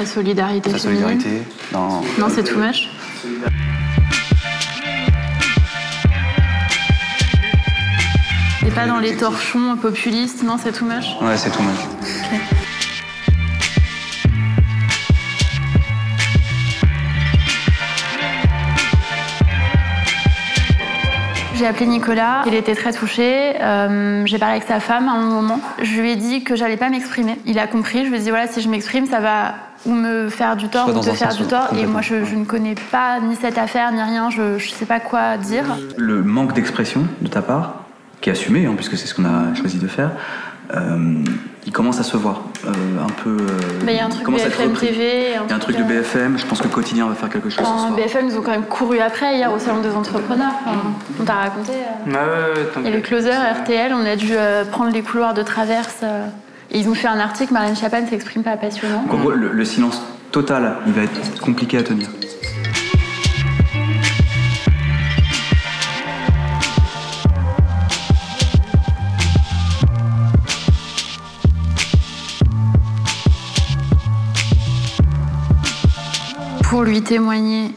La solidarité La solidarité dans... Non, c'est too much. C'est pas dans les torchons populistes, non, c'est too much. Ouais, c'est tout much. J'ai appelé Nicolas, il était très touché. Euh, j'ai parlé avec sa femme à un moment. Je lui ai dit que j'allais pas m'exprimer. Il a compris, je lui ai dit voilà, si je m'exprime, ça va ou me faire du tort ou te faire du tort. Et moi, je, je ne connais pas ni cette affaire, ni rien, je, je sais pas quoi dire. Le manque d'expression de ta part, qui est assumé, hein, puisque c'est ce qu'on a choisi de faire, euh, il commence à se voir. euh, un peu. euh, Mais il y a un truc commence à être BFM repris. TV. Il y a un truc de BFM, je pense que Quotidien va faire quelque chose ce En soir. BFM, ils ont quand même couru après hier au salon des entrepreneurs. Enfin, on t'a raconté. euh. Avait que- Closer, RTL, on a dû euh, prendre les couloirs de traverse. euh, et ils ont fait un article, Marlène Schiappa ne s'exprime pas passionnant. Donc, en gros, le, le silence total, il va être compliqué à tenir. Pour lui témoigner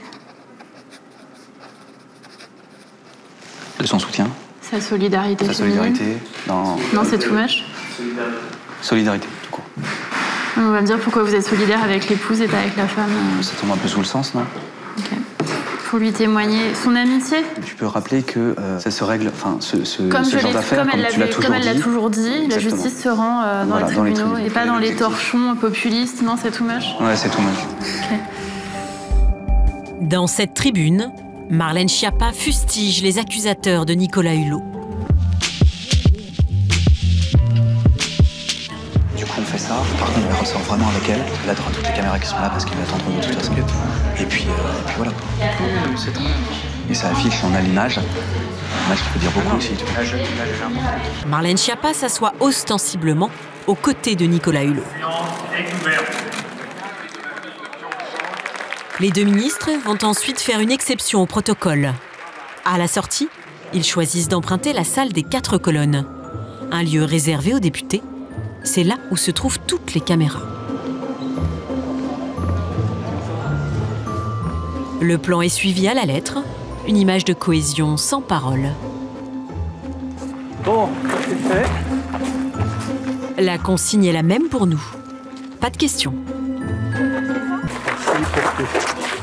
De son soutien, sa solidarité sa solidarité dans... Non, c'est too much. Solidarité, tout court. On va me dire pourquoi vous êtes solidaire avec l'épouse et pas avec la femme. euh, Ça tombe un peu sous le sens, non? Ok. Pour lui témoigner son amitié, Tu peux rappeler que euh, ça se règle, enfin, ce, ce, comme, ce je genre d'affaires, comme elle toujours l'a dit, toujours dit, la Exactement. justice se rend euh, dans, Voilà, les dans les tribunaux et pas dans les torchons populistes. Non, c'est too much. Ouais, c'est tout much. Dans cette tribune, Marlène Schiappa fustige les accusateurs de Nicolas Hulot. Du coup, on fait ça. Par contre, on les ressort vraiment avec elle. Là, t'auras toutes les caméras qui sont là parce qu'ils l'attendent de toute façon. Et puis, euh, et puis voilà. Et ça affiche en a l'image. L'image qui peut dire beaucoup aussi. Marlène Schiappa s'assoit ostensiblement aux côtés de Nicolas Hulot. Les deux ministres vont ensuite faire une exception au protocole. À la sortie, ils choisissent d'emprunter la salle des quatre colonnes, un lieu réservé aux députés. C'est là où se trouvent toutes les caméras. Le plan est suivi à la lettre, une image de cohésion sans parole. Bon, c'est fait. La consigne est la même pour nous. Pas de questions. Thank you.